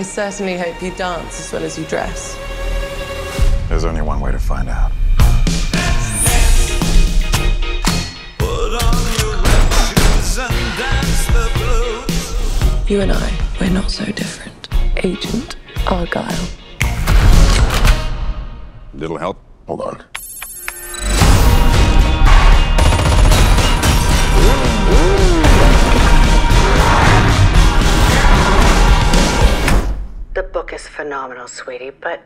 I certainly hope you dance as well as you dress. There's only one way to find out. You and I, we're not so different. Agent Argylle. Little help? Hold on. Phenomenal, sweetie, but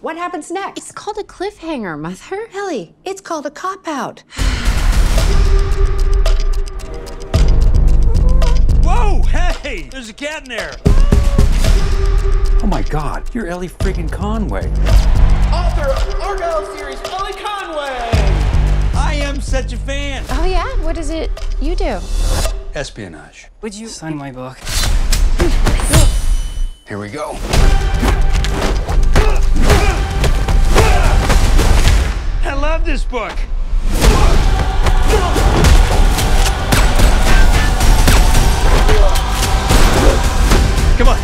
What happens next? It's called a cliffhanger, Mother. Ellie, it's called a cop out. Whoa! Hey! There's a cat in there! Oh my god, you're Ellie friggin' Conway. Author of Argylle series, Ellie Conway! I am such a fan! Oh, yeah? What is it you do? Espionage. Would you sign my book? Here we go. I love this book! Come on!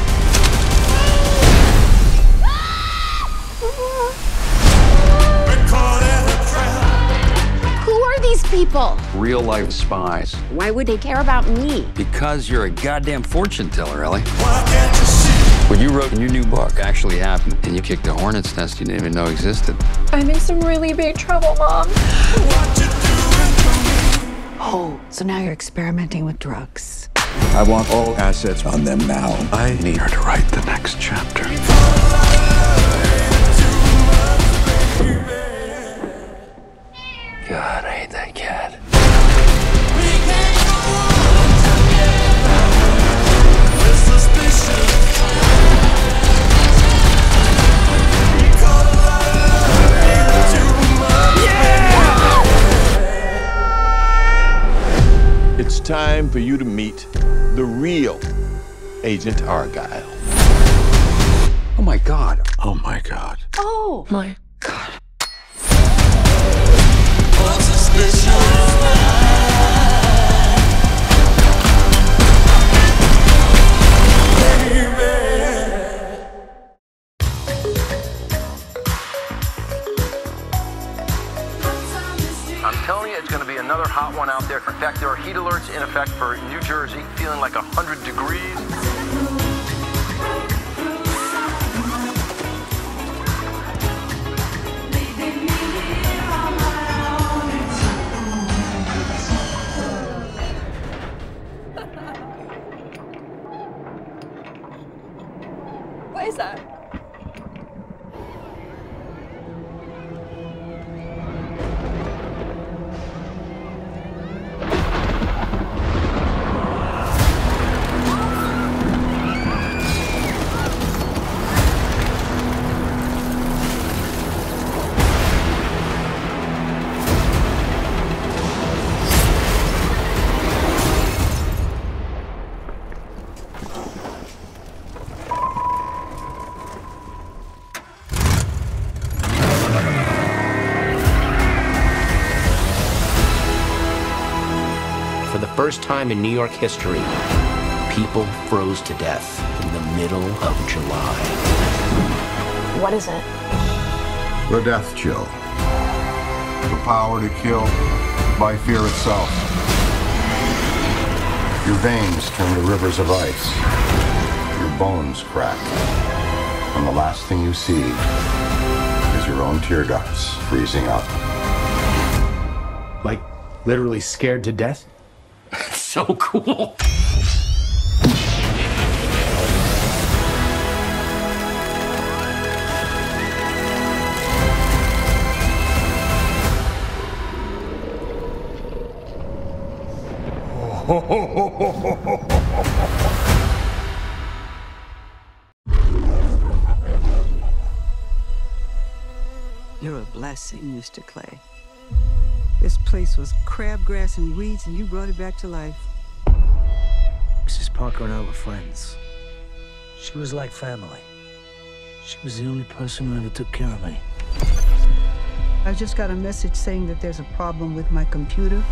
Who are these people? Real life spies. Why would they care about me? Because you're a goddamn fortune teller, Ellie. What you wrote in your new book actually happened, and you kicked a hornet's nest you didn't even know existed. I'm in some really big trouble, Mom. Oh, so now you're experimenting with drugs. I want all assets on them now. I need her to write the next chapter. Time for you to meet the real Agent Argylle. Oh my god. Oh my god. Oh, My I'm hot one out there. In fact, there are heat alerts in effect for New Jersey, feeling like 100 degrees. First time in New York history, people froze to death in the middle of July. what is it? The death chill. The power to kill by fear itself. Your veins turn to rivers of ice. Your bones crack. And the last thing you see is your own tear ducts freezing up. Like, literally scared to death? So cool. You're a blessing, Mr. Clay. This place was crabgrass and weeds, and you brought it back to life. Mrs. Parker and I were friends. She was like family. She was the only person who ever took care of me. I just got a message saying that there's a problem with my computer.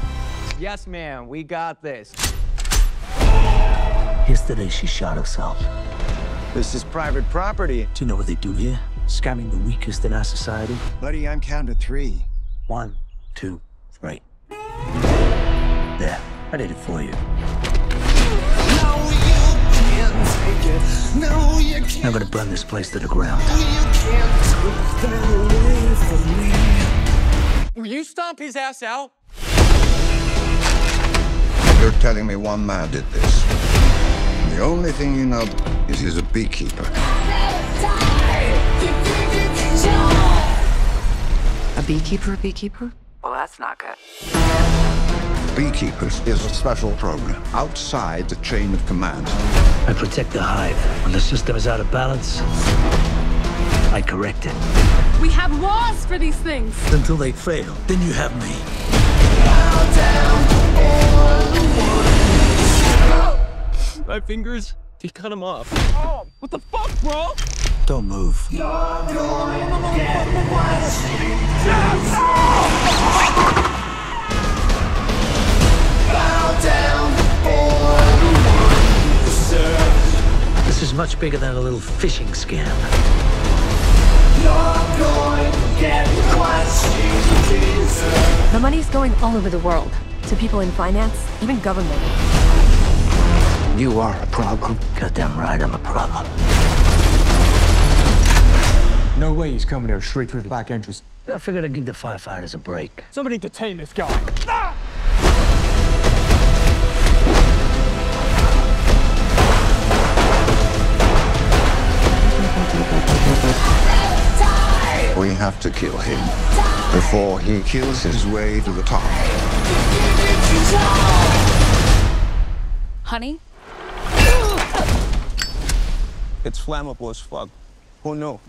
Yes, ma'am, we got this. Yesterday, she shot herself. This is private property. Do you know what they do here? Scamming the weakest in our society. Buddy, I'm counting to three. One, two, three. There, I did it for you. I'm gonna burn this place to the ground. Will you stomp his ass out? You're telling me one man did this. The only thing you know is he's a beekeeper. A beekeeper, a beekeeper? Well, that's not good. Beekeepers is a special program outside the chain of command. I protect the hive. When the system is out of balance, I correct it. We have laws for these things. Until they fail, then you have me. My fingers, he cut them off. Oh, what the fuck, bro? Don't move. This is much bigger than a little phishing scam. The money's going all over the world to people in finance, even government. You are a problem. Goddamn right, I'm a problem. No way he's coming here straight through the back entrance. I figured I'd give the firefighters a break. Somebody detain this guy. Ah! We have to kill him before he kills his way to the top. Honey? It's flammable as fuck. Oh no.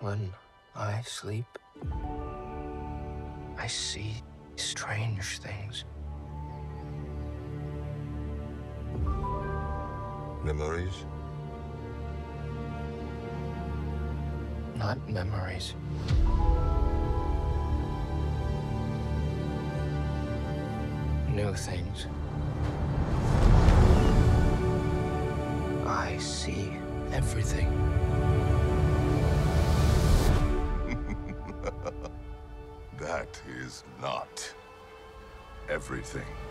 When I sleep, I see strange things. Memories? Not memories. New things. I see everything. Is not everything.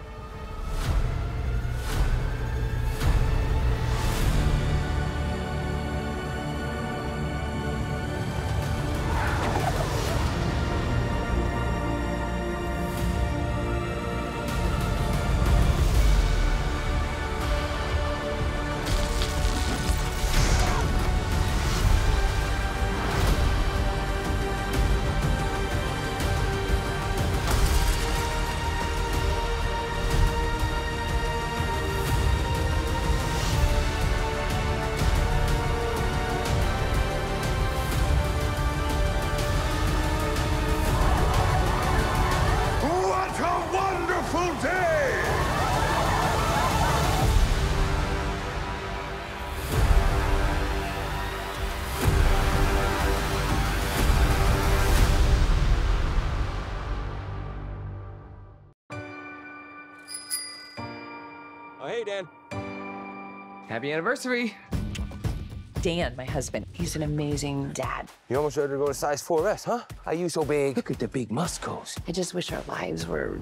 Happy anniversary. Dan, my husband, he's an amazing dad. You almost ready to go to size 4S, huh? Are you so big? Look at the big muscles. I just wish our lives were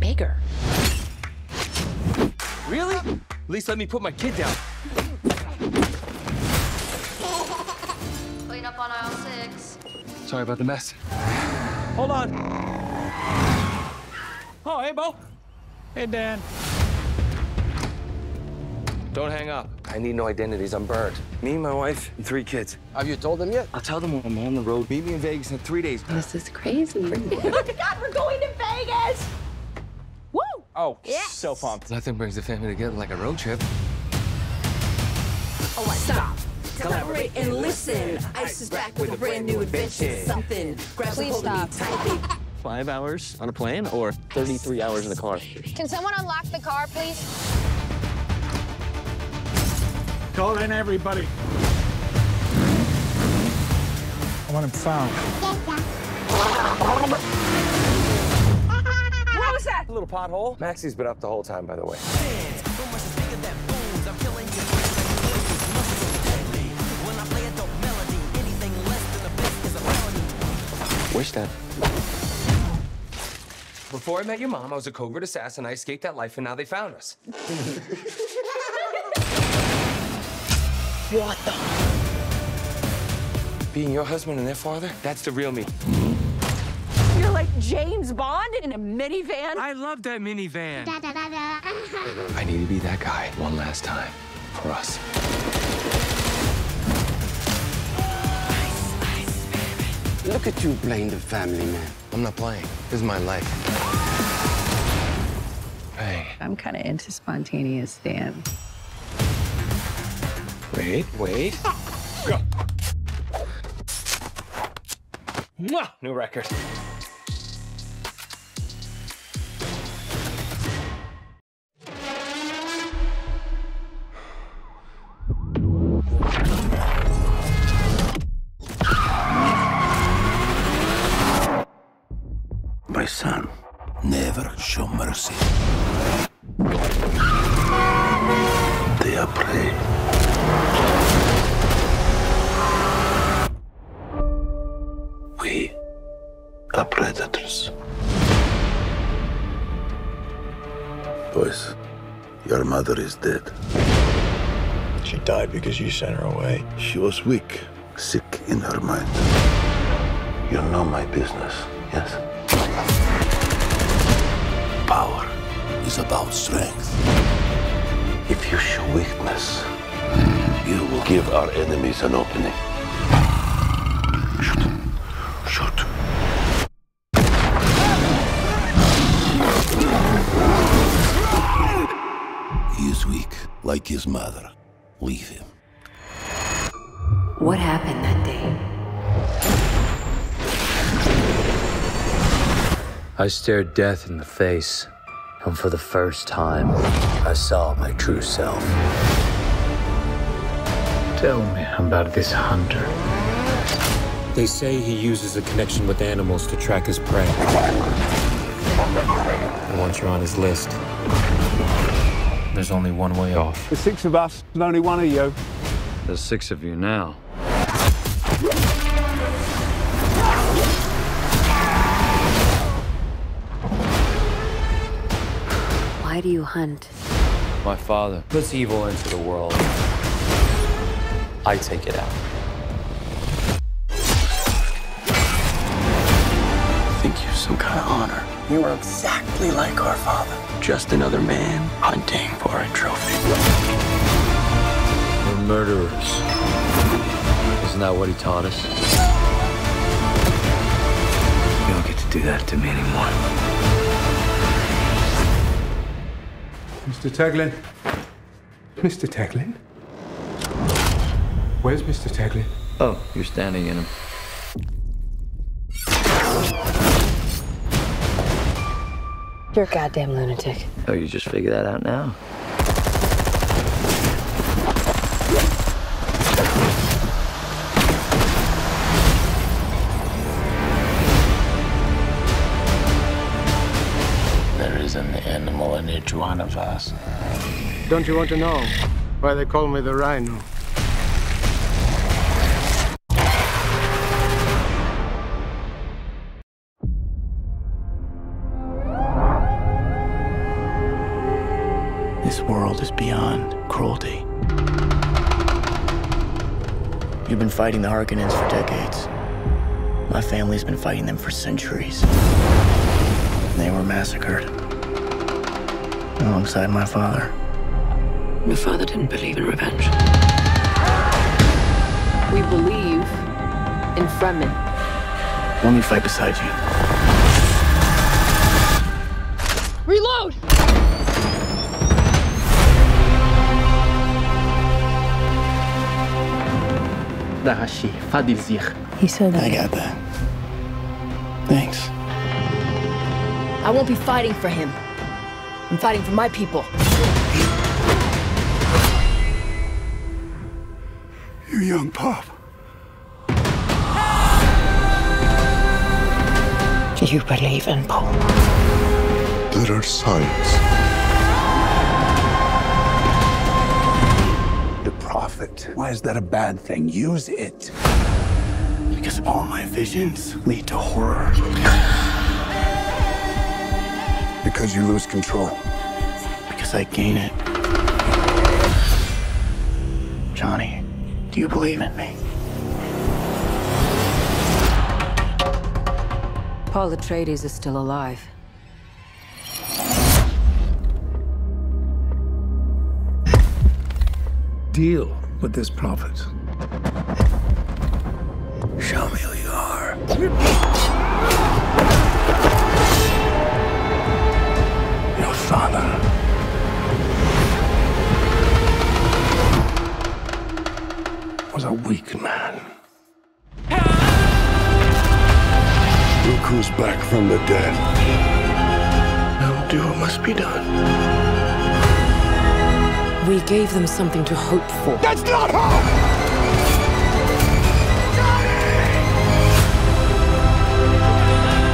bigger. Really? At least let me put my kid down. Clean up on aisle six. Sorry about the mess. Hold on. Oh, hey, Bo. Hey, Dan. Don't hang up. I need no identities. I'm burned. Me, my wife, and three kids. Have you told them yet? I'll tell them when I'm on the road. Meet me in Vegas in three days. This is crazy. oh my God, we're going to Vegas! Woo! Oh, Yes. so pumped. Nothing brings the family together like a road trip. Oh, I Stop. Collaborate and listen. Ice is back with a brand new adventure. Something grabs a Please hold of. Five hours on a plane or 33 hours in the car? Can someone unlock the car, please? Call in everybody. I want him found. What was that? A little pothole. Maxie's been up the whole time, by the way. Wish that. Before I met your mom, I was a covert assassin. I escaped that life, and now they found us. What the? Being your husband and their father, that's the real me. You're like James Bond in a minivan? I love that minivan. I need to be that guy one last time for us. Look at you playing the family man. I'm not playing. This is my life. Hey. I'm kind of into spontaneous Dan. Wait, wait. Go. Mwah! New record. My son, never show mercy. They are prey. We are predators. Boys, your mother is dead. She died because you sent her away. She was weak, sick in her mind. You know my business, yes? Power is about strength. If you show weakness, you will give our enemies an opening. Shoot. Shoot. He is weak, like his mother. Leave him. What happened that day? I stared death in the face, and for the first time, I saw my true self. Tell me about this hunter. They say he uses a connection with animals to track his prey. And once you're on his list, there's only one way off. There's six of us and only one of you. There's six of you now. Why do you hunt? My father puts evil into the world. I take it out. I think you're some kind of honor. You are exactly like our father. Just another man hunting for a trophy. We're murderers. Isn't that what he taught us? You don't get to do that to me anymore. Mr. Taglin. Mr. Taglin? Where's Mr. Taglin? Oh, you're standing in him. You're a goddamn lunatic. Oh, you just figured that out now? There is an animal in each one of us. Don't you want to know why they call me the Rhino? World is beyond cruelty. You've been fighting the Harkonnens for decades. My family's been fighting them for centuries. They were massacred alongside my father. Your father didn't believe in revenge. We believe in Fremen. Let me fight beside you. Reload! He said that. I got that. Thanks. I won't be fighting for him. I'm fighting for my people. You young pup. Do you believe in Paul? There are signs. The prophet. Why is that a bad thing? Use it. Because all my visions lead to horror. Because you lose control. Because I gain it. Chani, do you believe in me? Paul Atreides is still alive. Deal with this prophet. Show me who you are. Your father. Was a weak man. Look who's back from the dead. I will do what must be done. We gave them something to hope for. That's not hope!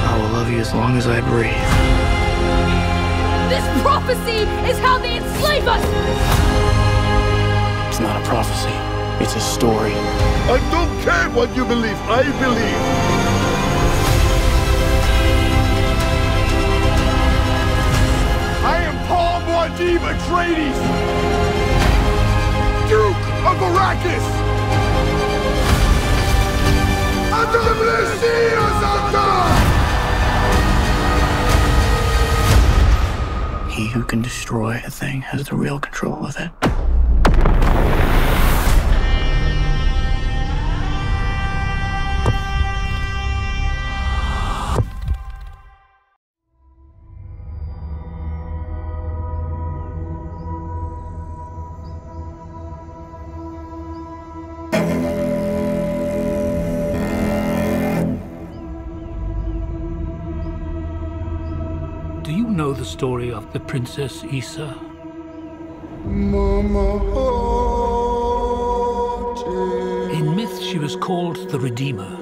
I will love you as long as I breathe. This prophecy is how they enslave us! It's not a prophecy. It's a story. I don't care what you believe. I believe. Muad'Dib Atreides, Duke of Arrakis. He who can destroy a thing has the real control of it. The story of the Princess Issa? In myth, she was called the Redeemer.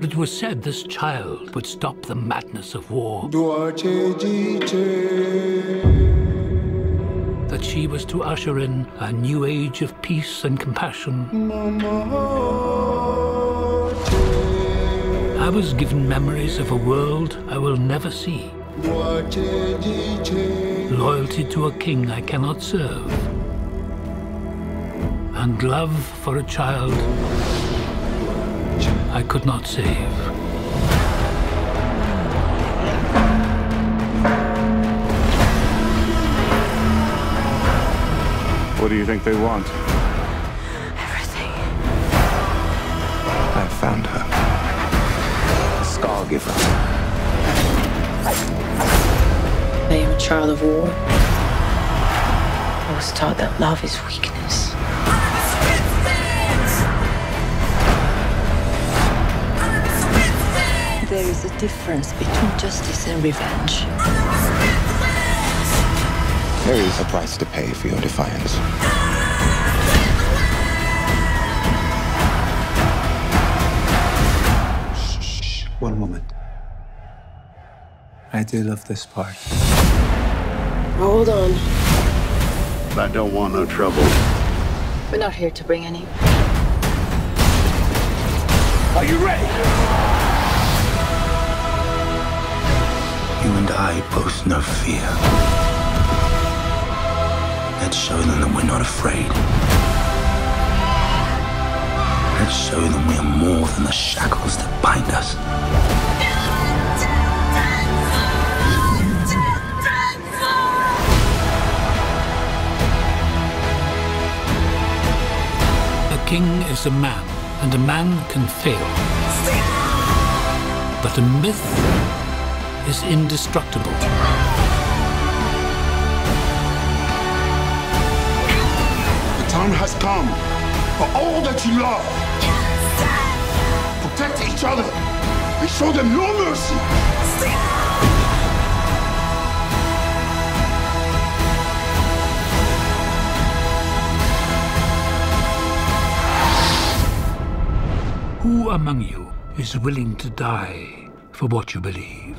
It was said this child would stop the madness of war. That she was to usher in a new age of peace and compassion. I was given memories of a world I will never see. Loyalty to a king I cannot serve. And love for a child I could not save. What do you think they want? Everything. I found her. Scargiver. I am a child of war. I was taught that love is weakness. There is a difference between justice and revenge. There is a price to pay for your defiance. Shh, one moment. I do love this part. Hold on. I don't want no trouble. We're not here to bring any. Are you ready? You and I both know fear. Let's show them that we're not afraid. Let's show them we are more than the shackles that bind us. King is a man, and a man can fail. But a myth is indestructible. The time has come for all that you love. Protect each other and show them no mercy. Who among you is willing to die for what you believe?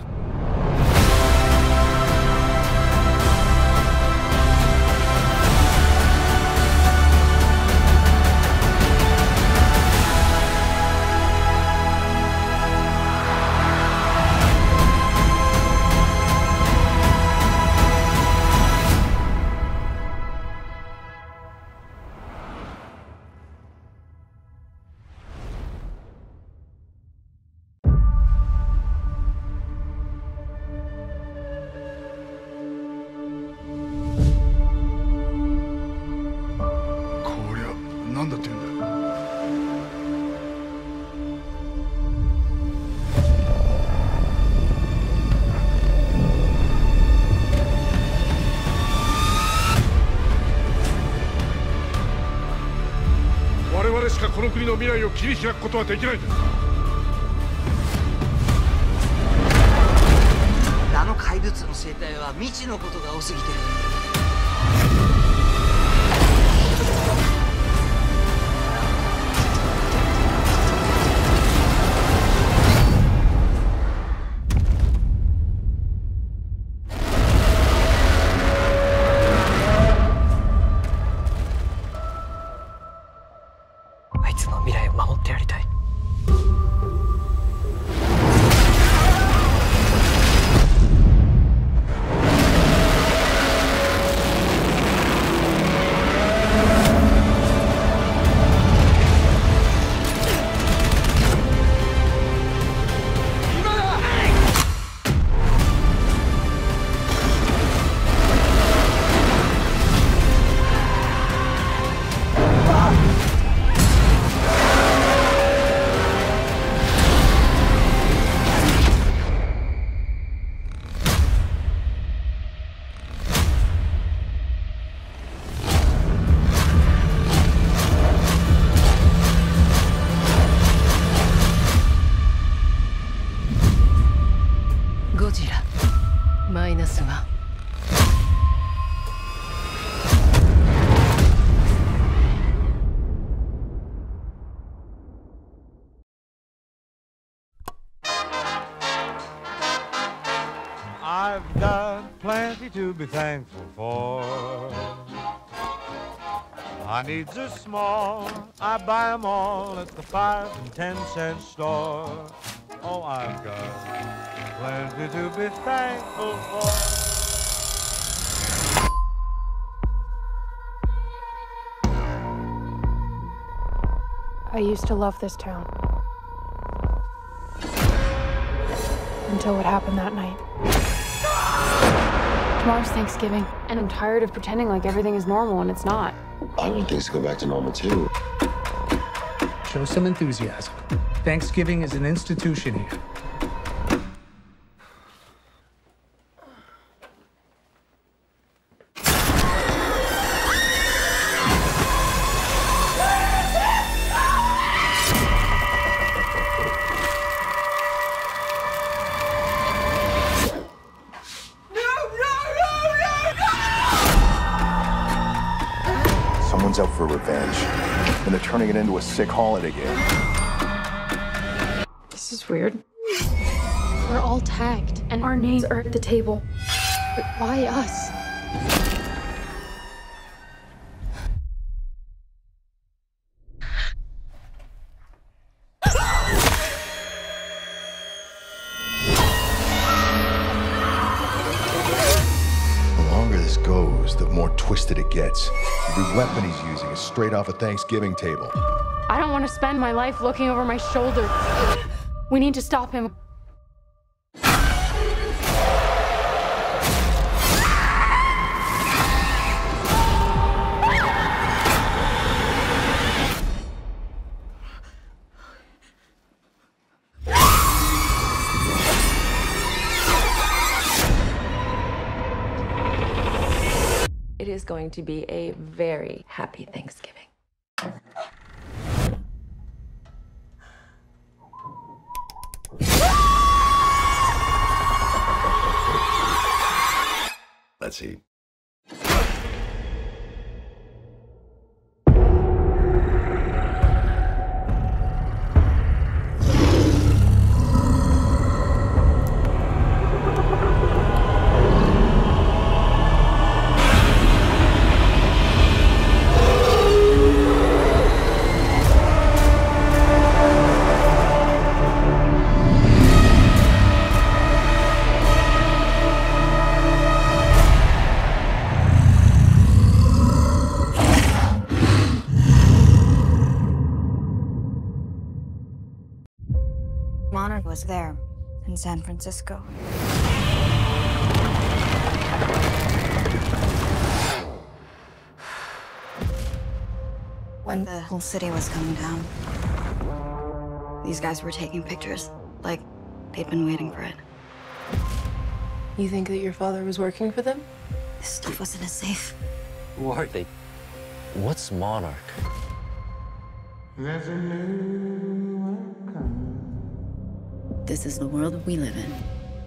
だ我々しかこの国の未来を切り開くことはできないんですあの怪物の生態は未知のことが多すぎて。あ to be thankful for. My needs are small, I buy 'em all at the five and ten cent store. Oh, I've got plenty to be thankful for. I used to love this town. Until what happened that night. Tomorrow's Thanksgiving, and I'm tired of pretending like everything is normal when it's not. I want things to go back to normal too. Show some enthusiasm. Thanksgiving is an institution here. Sick holiday game. This is weird. We're all tagged, and our names are at the table. But why us? The longer this goes, the more twisted it gets. Every weapon he's using is straight off a Thanksgiving table. I don't want to spend my life looking over my shoulder. We need to stop him. It is going to be a very happy Thanksgiving. Let's was there in San Francisco. When the whole city was coming down, these guys were taking pictures, like they'd been waiting for it. You think that your father was working for them? This stuff was in a safe. Who are they? What's Monarch? This is the world we live in.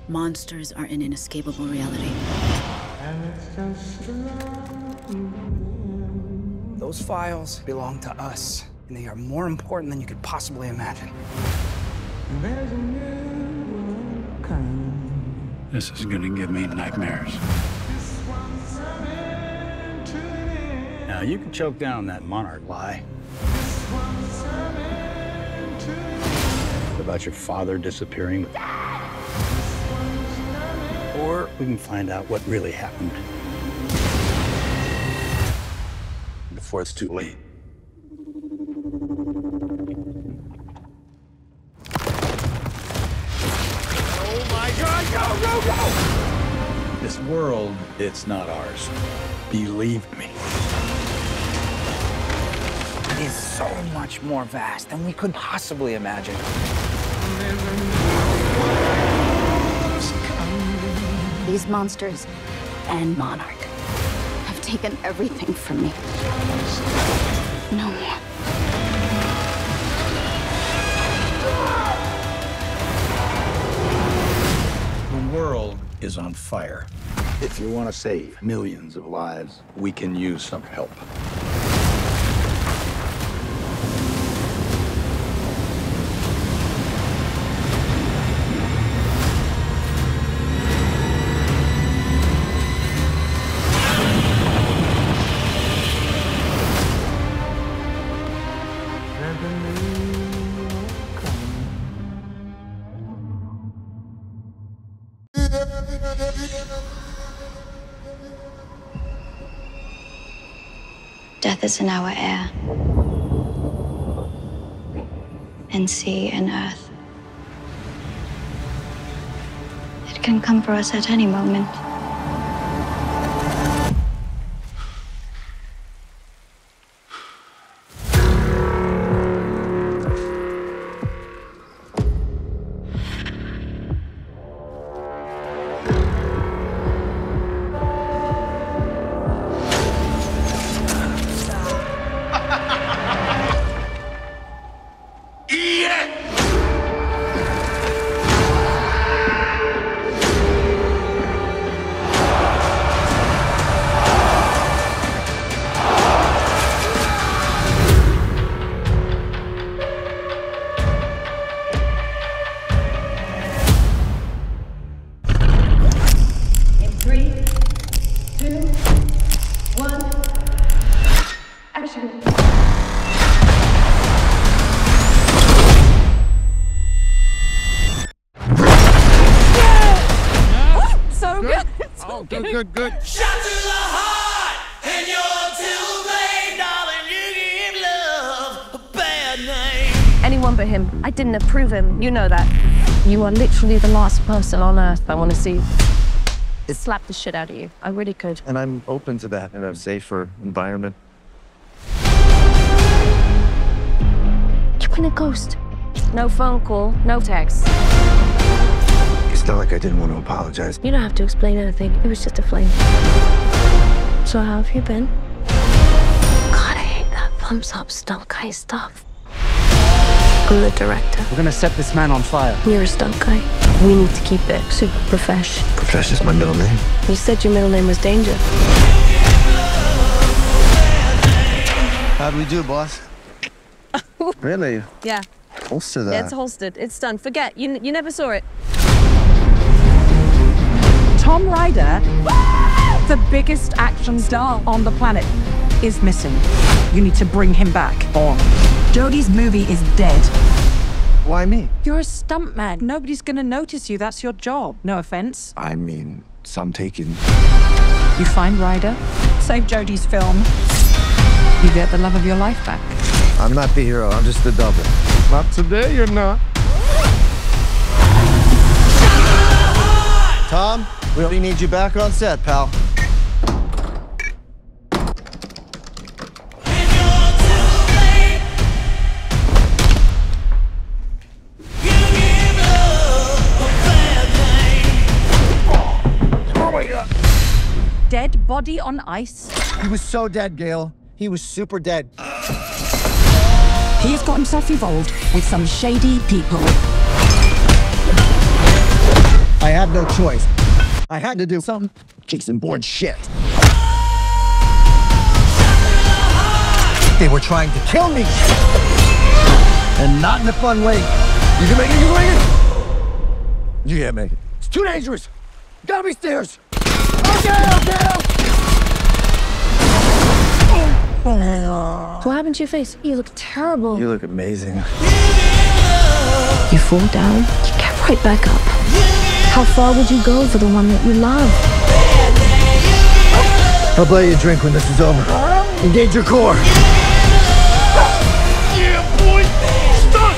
Monsters are an inescapable reality. Those files belong to us, and they are more important than you could possibly imagine. This is gonna give me nightmares. Now, you can choke down that monarch lie. About your father disappearing. Or we can find out what really happened. Before it's too late. Oh my god, go, go, go! This world, it's not ours. Believe me. It is so much more vast than we could possibly imagine. These monsters and Monarch have taken everything from me. No more. The world is on fire. If you want to save millions of lives, we can use some help. In our air. And sea and earth. It can come for us at any moment. Him. I didn't approve him. You know that. You are literally the last person on earth I want to see It slap the shit out of you. I really could. And I'm open to that in a safer environment. You've been a ghost. No phone call, no text. It's not like I didn't want to apologize. You don't have to explain anything. It was just a flame. So how have you been? God, I hate that thumbs up stunt guy stuff. I'm the director. We're gonna set this man on fire. You're a stunt guy. We need to keep it super profesh. Profesh is my middle name. You said your middle name was Danger. How'd we do, boss? really? Yeah. Holster that. Yeah, it's holstered. It's done. Forget. You, you never saw it. Tom Ryder, the biggest action star on the planet, is missing. You need to bring him back. Or Jody's movie is dead. Why me? You're a stuntman. Nobody's gonna notice you. That's your job. No offense. I mean, some taking. You find Ryder, save Jody's film. You get the love of your life back. I'm not the hero, I'm just the double. Not today, you're not. Tom, we only need you back on set, pal. Body on ice. He was so dead, Gail. He was super dead. He has got himself involved with some shady people. I had no choice. I had to do some Jason Bourne shit. They were trying to kill me. And not in a fun way. You can make it, you can make it. You can't make it. It's too dangerous. Gotta be stairs. Okay, okay. What happened to your face? You look terrible. You look amazing. You fall down, you get right back up. How far would you go for the one that you love? I'll buy you a drink when this is over. Engage your core. Yeah, boy! Stunt!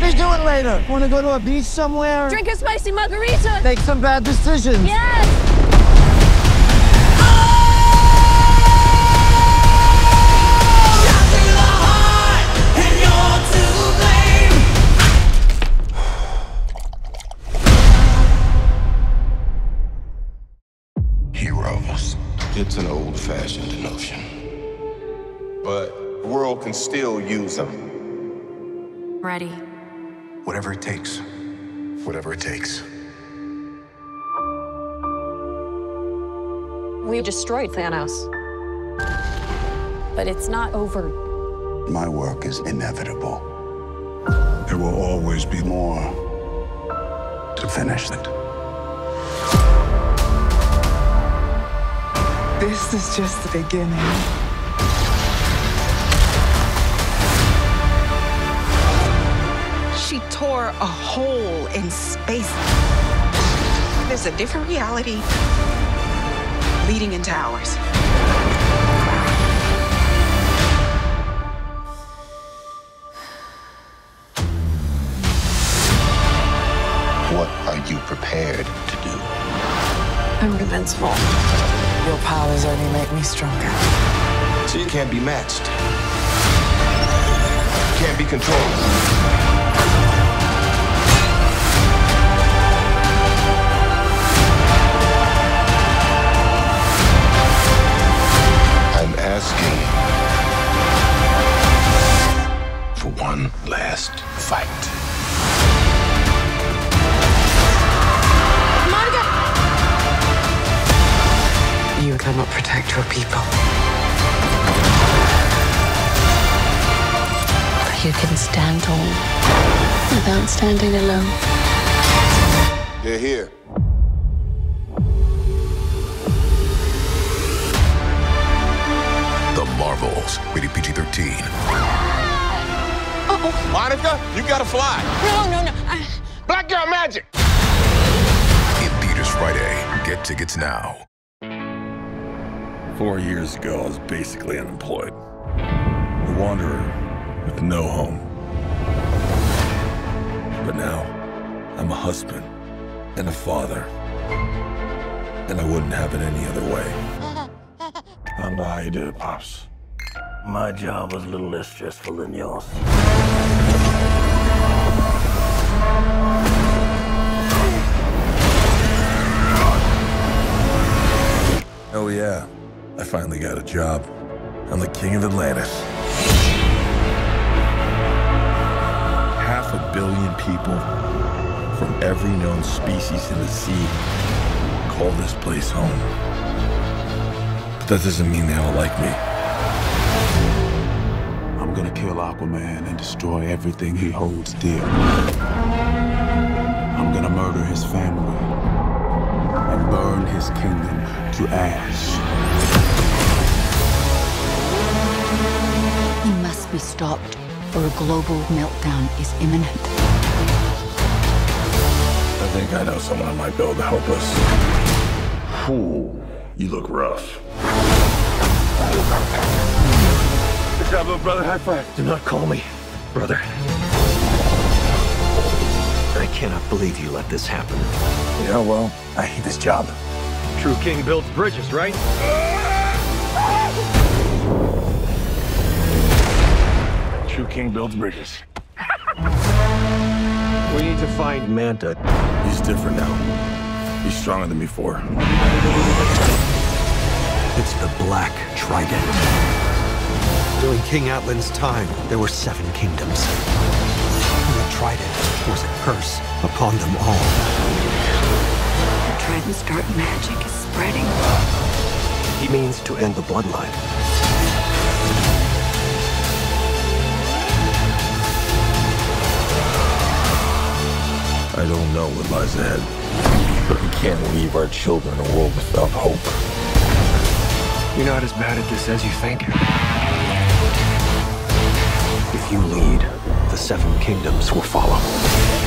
Let's do it later. Want to go to a beach somewhere? Drink a spicy margarita. Make some bad decisions. Yes. It's an old fashioned notion. But the world can still use them. Ready. Whatever it takes. Whatever it takes. We destroyed Thanos. But it's not over. My work is inevitable. There will always be more to finish it. This is just the beginning. She tore a hole in space. There's a different reality leading into ours. What are you prepared to do? I'm invincible. Your powers only make me stronger. So you can't be matched. You Can't be controlled. I'm asking for one last fight. Cannot protect your people. You can stand tall without standing alone. They're here. The Marvels, rated PG 13. Monica, you gotta fly. No, no, no. Black girl magic. In theaters Friday. Get tickets now. Four years ago, I was basically unemployed. A wanderer with no home. But now, I'm a husband and a father. And I wouldn't have it any other way. I don't know how you did it, Pops. My job was a little less stressful than yours. I finally got a job. I'm the king of Atlantis. Half a billion people from every known species in the sea call this place home. But that doesn't mean they all like me. I'm gonna kill Aquaman and destroy everything he holds dear. I'm gonna murder his family and burn his kingdom to ash. He must be stopped, or a global meltdown is imminent. I think I know someone who might be able to help us. Ooh, you look rough. Good job, little brother. High five. Do not call me brother. I cannot believe you let this happen. Yeah, well, I hate this job. True king builds bridges, right? True king builds bridges. We need to find Manta. He's different now. He's stronger than before. It's the Black Trident. During King Atlan's time, there were seven kingdoms. And the Trident was a curse upon them all. The Trident's dark magic is spreading. He means to end the bloodline. I don't know what lies ahead, but we can't leave our children a world without hope. You're not as bad at this as you think. If you lead, the seven kingdoms will follow.